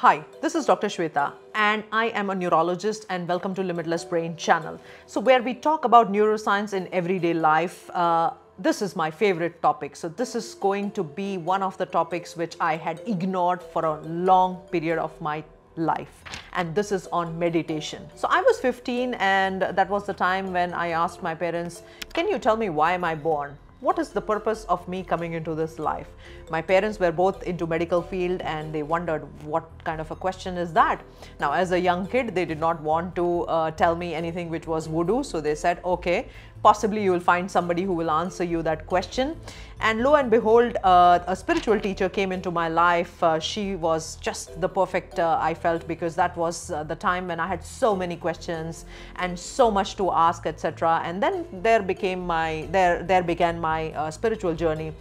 Hi, this is Dr. Sweta and I am a neurologist and welcome to Limitless Brain channel. So where we talk about neuroscience in everyday life, uh, this is my favorite topic. So this is going to be one of the topics which I had ignored for a long period of my life and this is on meditation. So I was 15 and that was the time when I asked my parents, can you tell me why am I born? What is the purpose of me coming into this life? My parents were both into medical field and they wondered what kind of a question is that. Now as a young kid they did not want to uh, tell me anything which was voodoo so they said okay possibly you will find somebody who will answer you that question. And lo and behold uh, a spiritual teacher came into my life. Uh, she was just the perfect uh, i felt because that was uh, the time when i had so many questions and so much to ask etc and then there became my there there began my uh, spiritual journey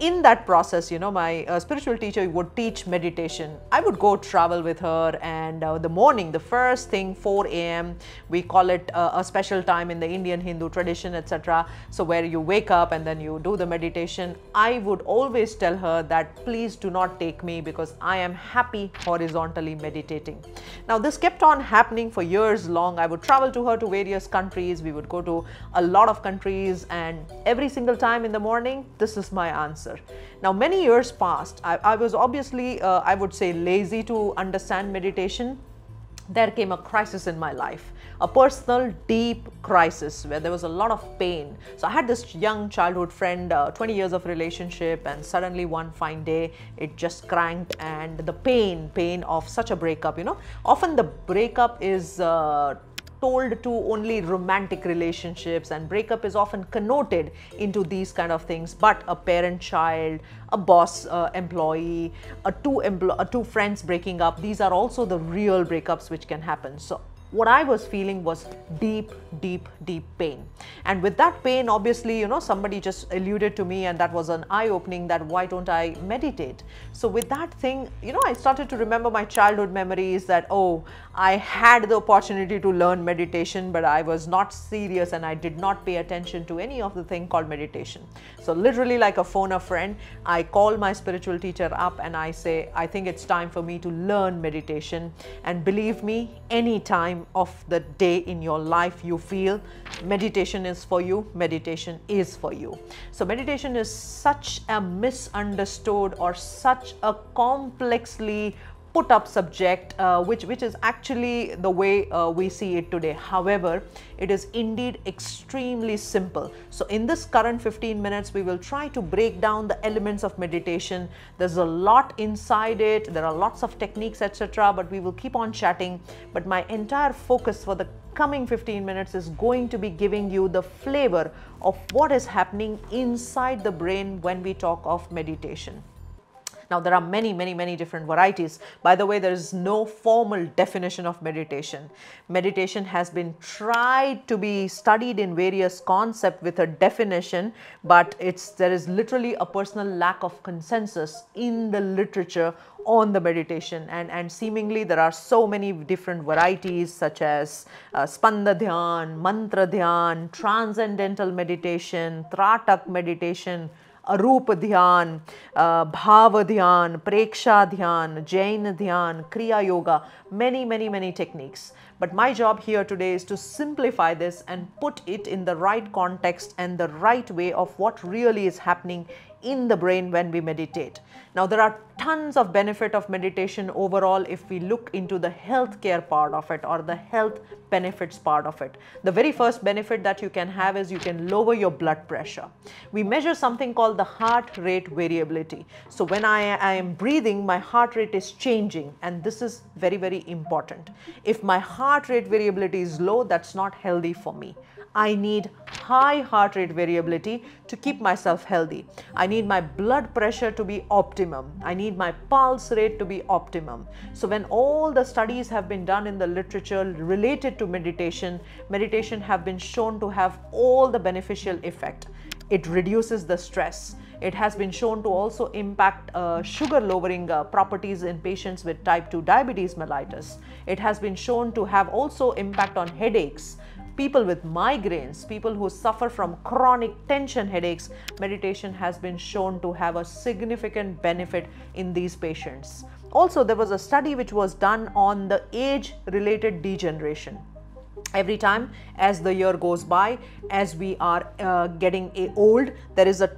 in that process, you know, my uh, spiritual teacher would teach meditation. I would go travel with her and uh, the morning, the first thing 4 a.m., we call it uh, a special time in the Indian Hindu tradition, etc. So where you wake up and then you do the meditation, I would always tell her that please do not take me because I am happy horizontally meditating. Now this kept on happening for years long. I would travel to her to various countries. We would go to a lot of countries and every single time in the morning, this is my answer answer. Now, many years passed. I, I was obviously, uh, I would say, lazy to understand meditation. There came a crisis in my life, a personal deep crisis where there was a lot of pain. So I had this young childhood friend, uh, 20 years of relationship, and suddenly one fine day it just cranked, and the pain, pain of such a breakup. You know, often the breakup is. Uh, told to only romantic relationships and breakup is often connoted into these kind of things. But a parent child a boss uh, employee a two empl- two friends breaking up these are also the real breakups which can happen. So what I was feeling was deep, deep, deep pain. And with that pain, obviously, you know, somebody just alluded to me, and that was an eye opening that why don't I meditate? So, with that thing, you know, I started to remember my childhood memories that, oh, I had the opportunity to learn meditation, but I was not serious and I did not pay attention to any of the thing called meditation. So, literally, like a phone a friend, I call my spiritual teacher up and I say, I think it's time for me to learn meditation. And believe me, anytime of the day in your life you feel meditation is for you, meditation is for you. So, meditation is such a misunderstood or such a complexly put up subject uh, which which is actually the way uh, we see it today. However it is indeed extremely simple. So in this current 15 minutes we will try to break down the elements of meditation. There's a lot inside it. There are lots of techniques etc but we will keep on chatting. But my entire focus for the coming 15 minutes is going to be giving you the flavor of what is happening inside the brain when we talk of meditation now, there are many, many, many different varieties. By the way, there is no formal definition of meditation. Meditation has been tried to be studied in various concepts with a definition, but it's there is literally a personal lack of consensus in the literature on the meditation and, and seemingly there are so many different varieties such as uh, Spanda Dhyan, Mantra Dhyan, Transcendental Meditation, Tratak Meditation, अरूप ध्यान भाव ध्यान प्रेक्षा ध्यान jain ध्यान kriya yoga many many many techniques but my job here today is to simplify this and put it in the right context and the right way of what really is happening in the brain when we meditate. Now, there are tons of benefit of meditation overall if we look into the healthcare part of it or the health benefits part of it. The very first benefit that you can have is you can lower your blood pressure. We measure something called the heart rate variability. So, when I, I am breathing, my heart rate is changing and this is very, very important. If my heart rate variability is low, that's not healthy for me. I need high heart rate variability to keep myself healthy. I need my blood pressure to be optimum. I need my pulse rate to be optimum. So when all the studies have been done in the literature related to meditation, meditation have been shown to have all the beneficial effect. It reduces the stress. It has been shown to also impact uh, sugar lowering uh, properties in patients with type 2 diabetes mellitus. It has been shown to have also impact on headaches people with migraines, people who suffer from chronic tension headaches, meditation has been shown to have a significant benefit in these patients. Also, there was a study which was done on the age related degeneration every time as the year goes by as we are uh, getting old there is a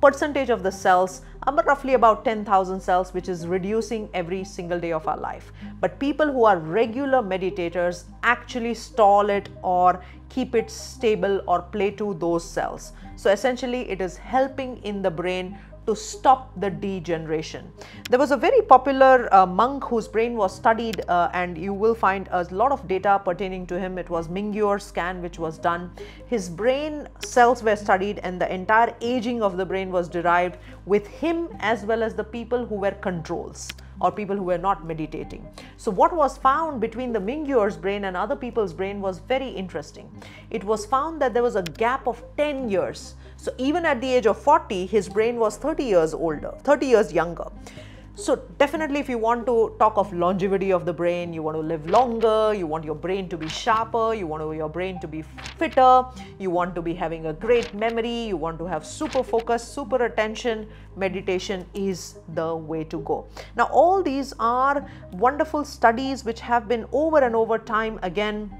percentage of the cells um, roughly about 10,000 cells which is reducing every single day of our life. But people who are regular meditators actually stall it or keep it stable or play to those cells. So essentially it is helping in the brain to stop the degeneration. There was a very popular uh, monk whose brain was studied uh, and you will find a lot of data pertaining to him. It was Mingyur scan which was done. His brain cells were studied and the entire aging of the brain was derived with him as well as the people who were controls or people who were not meditating. So what was found between the Mingyur's brain and other people's brain was very interesting. It was found that there was a gap of 10 years so even at the age of 40, his brain was 30 years older, 30 years younger. So definitely if you want to talk of longevity of the brain, you want to live longer, you want your brain to be sharper, you want your brain to be fitter, you want to be having a great memory, you want to have super focus, super attention, meditation is the way to go. Now all these are wonderful studies which have been over and over time again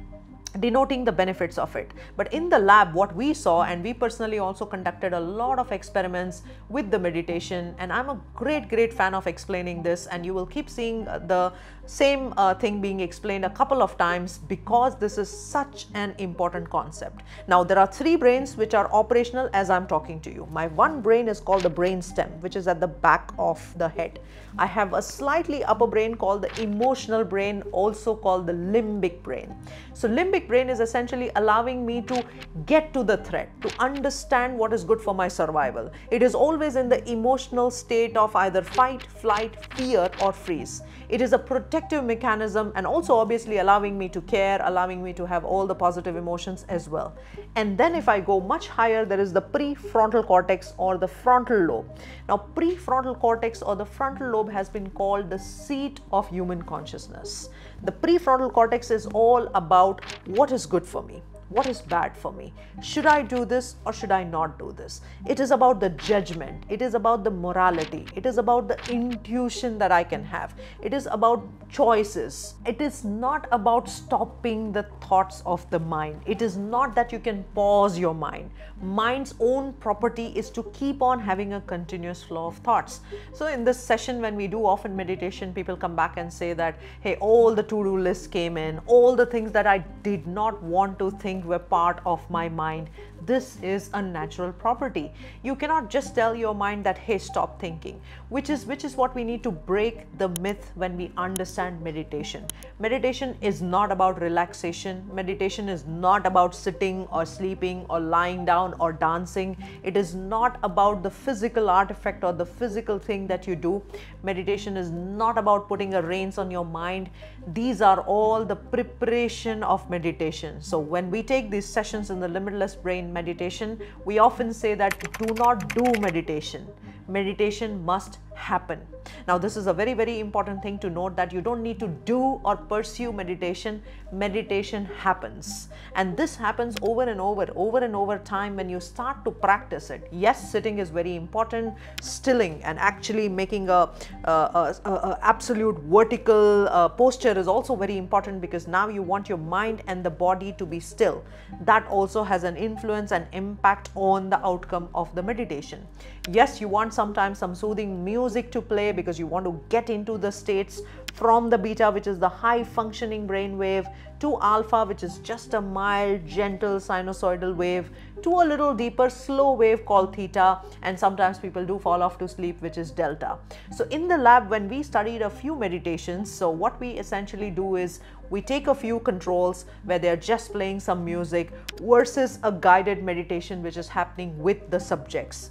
denoting the benefits of it. But in the lab, what we saw, and we personally also conducted a lot of experiments with the meditation, and I'm a great, great fan of explaining this, and you will keep seeing uh, the same uh, thing being explained a couple of times because this is such an important concept. Now, there are three brains which are operational as I'm talking to you. My one brain is called the brain stem, which is at the back of the head. I have a slightly upper brain called the emotional brain, also called the limbic brain. So, limbic brain is essentially allowing me to get to the threat, to understand what is good for my survival. It is always in the emotional state of either fight, flight, fear or freeze. It is a protective mechanism and also obviously allowing me to care, allowing me to have all the positive emotions as well. And then if I go much higher, there is the prefrontal cortex or the frontal lobe. Now prefrontal cortex or the frontal lobe has been called the seat of human consciousness. The prefrontal cortex is all about what is good for me what is bad for me? Should I do this or should I not do this? It is about the judgment. It is about the morality. It is about the intuition that I can have. It is about choices. It is not about stopping the thoughts of the mind. It is not that you can pause your mind. Mind's own property is to keep on having a continuous flow of thoughts. So in this session, when we do often meditation, people come back and say that, hey, all the to-do lists came in, all the things that I did not want to think were part of my mind. This is a natural property. You cannot just tell your mind that, hey, stop thinking, which is, which is what we need to break the myth when we understand meditation. Meditation is not about relaxation. Meditation is not about sitting or sleeping or lying down or dancing. It is not about the physical artifact or the physical thing that you do. Meditation is not about putting a reins on your mind. These are all the preparation of meditation. So when we take these sessions in the limitless brain meditation, we often say that do not do meditation. Meditation must happen. Now, this is a very, very important thing to note that you don't need to do or pursue meditation. Meditation happens. And this happens over and over, over and over time when you start to practice it. Yes, sitting is very important, stilling and actually making a, a, a, a absolute vertical uh, posture is also very important because now you want your mind and the body to be still. That also has an influence and impact on the outcome of the meditation. Yes, you want sometimes some soothing music music to play because you want to get into the states from the beta which is the high functioning brain wave to alpha which is just a mild gentle sinusoidal wave to a little deeper slow wave called theta and sometimes people do fall off to sleep which is delta. So in the lab when we studied a few meditations so what we essentially do is we take a few controls where they're just playing some music versus a guided meditation which is happening with the subjects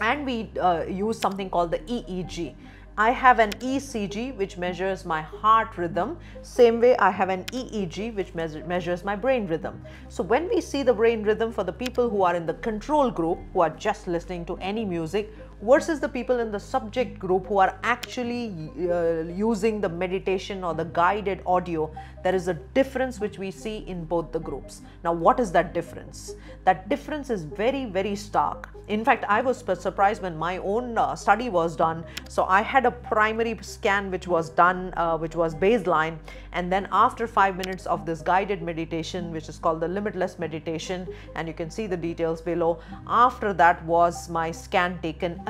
and we uh, use something called the EEG. I have an ECG which measures my heart rhythm. Same way I have an EEG which measure, measures my brain rhythm. So when we see the brain rhythm for the people who are in the control group who are just listening to any music, versus the people in the subject group who are actually uh, using the meditation or the guided audio, there is a difference which we see in both the groups. Now, what is that difference? That difference is very, very stark. In fact, I was surprised when my own uh, study was done. So, I had a primary scan which was done, uh, which was baseline, and then after five minutes of this guided meditation, which is called the limitless meditation, and you can see the details below, after that was my scan taken.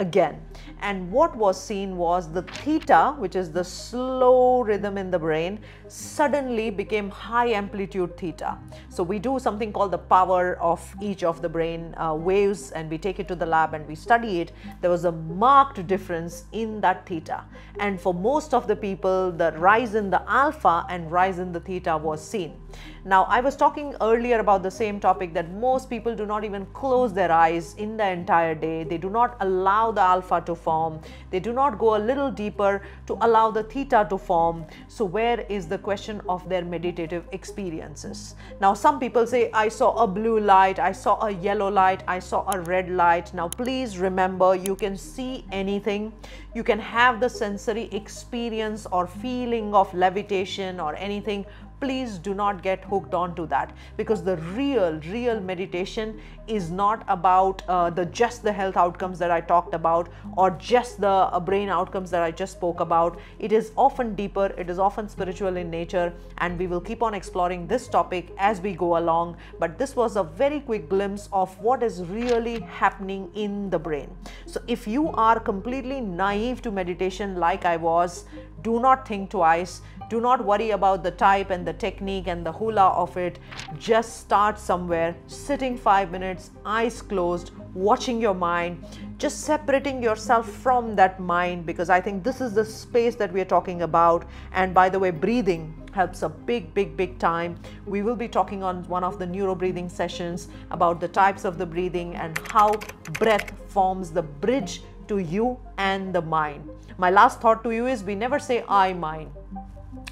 And what was seen was the theta, which is the slow rhythm in the brain, suddenly became high amplitude theta. So we do something called the power of each of the brain uh, waves and we take it to the lab and we study it. There was a marked difference in that theta. And for most of the people, the rise in the alpha and rise in the theta was seen. Now, I was talking earlier about the same topic that most people do not even close their eyes in the entire day. They do not allow the alpha to form. They do not go a little deeper to allow the theta to form. So, where is the question of their meditative experiences? Now, some people say, I saw a blue light, I saw a yellow light, I saw a red light. Now, please remember you can see anything. You can have the sensory experience or feeling of levitation or anything please do not get hooked onto that because the real real meditation is not about uh, the just the health outcomes that i talked about or just the uh, brain outcomes that i just spoke about. It is often deeper it is often spiritual in nature and we will keep on exploring this topic as we go along. But this was a very quick glimpse of what is really happening in the brain. So if you are completely naive to meditation like i was do not think twice do not worry about the type and the technique and the hula of it. Just start somewhere, sitting five minutes, eyes closed, watching your mind, just separating yourself from that mind because I think this is the space that we are talking about. And by the way, breathing helps a big, big, big time. We will be talking on one of the neuro breathing sessions about the types of the breathing and how breath forms the bridge to you and the mind. My last thought to you is we never say I mind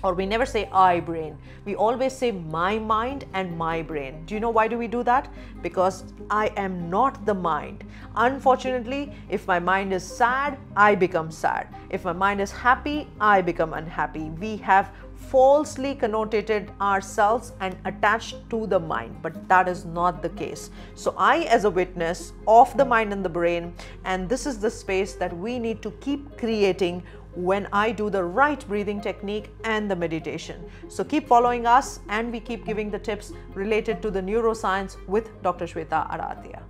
or we never say I brain. We always say my mind and my brain. Do you know why do we do that? Because I am not the mind. Unfortunately, if my mind is sad, I become sad. If my mind is happy, I become unhappy. We have falsely connotated ourselves and attached to the mind, but that is not the case. So, I, as a witness of the mind and the brain, and this is the space that we need to keep creating when I do the right breathing technique and the meditation. So keep following us and we keep giving the tips related to the neuroscience with Dr. Sweta Adatia.